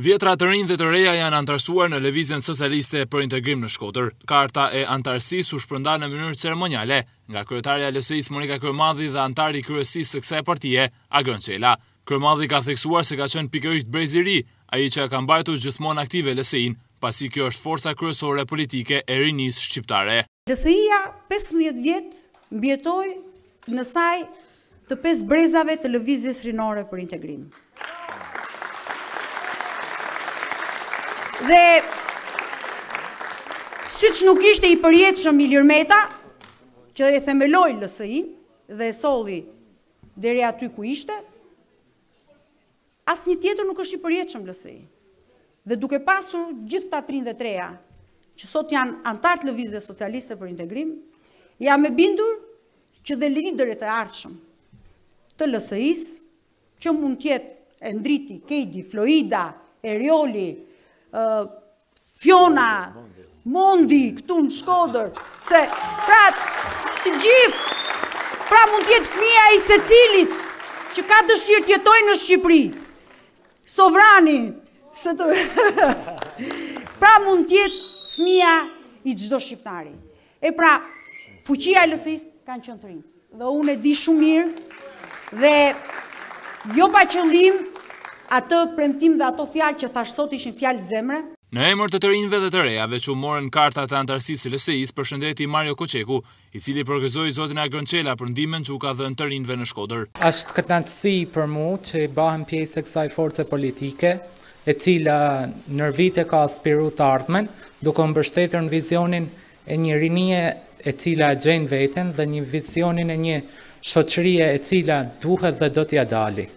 Dhjetëra të rinj dhe të reja janë anëtarësuar në Lëvizjen Socialiste për Integrim në Shkodër. Karta e anëtarësisë u shpërnda në mënyrë ceremoniale nga kryetarja e LSI-së Monika Kryemadhi dhe anëtari i kryesisë së kësaj partie, Agron Çela. Kryemadhi ka theksuar se ka qenë pikërisht brezi i ri ai që e ka mbajtur gjithmonë aktive LSI-në, pasi kjo është forca kryesore politike e rinisë shqiptare. LSI-ja pesëmbëdhjetë vjet mbijetoi në saje të pesë brezave të Lëvizjes Rinore për Integrim. Dhe siç nuk ishte i përjetshëm Ilir Meta, që e themeloi LSI-në dhe e solli deri aty ku ishte, Asnjë tjetër nuk është i përjetshëm n'LSI. Dhe duke pasur gjithë këta t'rinj dhe t'reja që sot janë anëtarë të Lëvizjes Socialiste për Integrim, jam e bindur që dhe liderët e ardhshëm të LSI-së, që mund të jetë Endriti, Kejdi, Floida, Erioli, Fjona, Mondi, këtu në Shkodër, se pra të gjithë, pra mund të jetë fëmija i secilit, që ka dëshirë të jetojë në Shqipëri, sovrani, se të... pra mund të jetë fëmija i çdo shqiptari. E pra, fuqia e LSI-së kanë qenë të rinjtë. Dhe unë e di shumë mirë dhe jo pa qëllim atë premtim dhe ato fjalë që thashë sot ishin fjalë zemre. Në emër të të rinjve dhe të rejave që morën kartat e anëtarësisë së LSI-së, përshëndeti Mario Koçeku, i cili përgëzoi zotin Agron Çela për ndihmën që u ka dhënë të rinjve në Shkodër. Asht kënaqësi për mua që bahem pjesë e kësaj force politike. e cila ndër vite ka aspiru t'ardhmen, duke u mbështetur në vizionin e një rinie e cila e gjen veten dhe në vizionin e një shoqërie e cila duhet dhe do t'ia dali.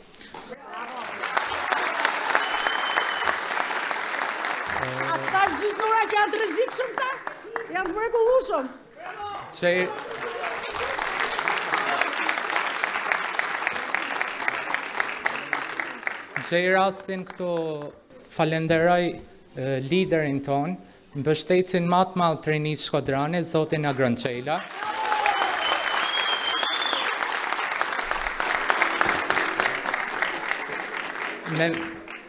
Gjej rastin këtu t'falenderoj liderin tonë, mbështetësin ma t'madh të rinisë shkodrane, zotin Agron Çela. Me,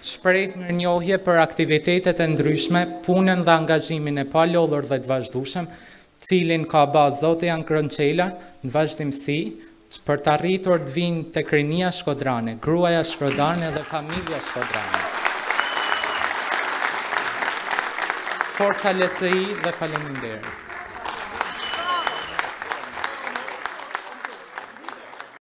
Shpreh mirënjohje për aktivitetet e ndryshme, punën dhe angazhimin e palodhur dhe të vazhdueshëm, të cilin ka ba zoti Agron Çela, në vazhdimësi, për ta arritur të vijnë tek rinia shkodrane, gruaja shkodrane dhe familja shkodrane. Forca LSI dhe faleminderit.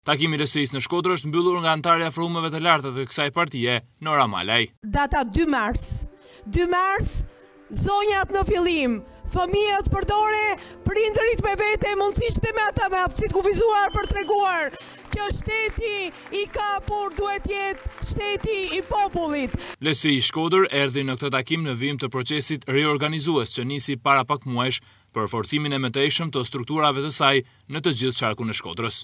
Takimi i LSI-së në Shkodër është mbyllur nga anëtarja e Forumeve të Larta të kësaj partie, Nora Malaj. Data dy mars, dy mars, zonjat në fillim, fëmijët për dore, prindërit me vete, mundësisht dhe me ata me aftësi të kufizuar për të treguar që shteti i kapur duhet të jetë shteti i popullit. LSI Shkodër erdhi në këtë takim në vijim të procesit riorganizues që nisi para pak muajsh për forcimin e mëtejshëm të strukturave të saj në të gjithë qarkun e Shkodrës.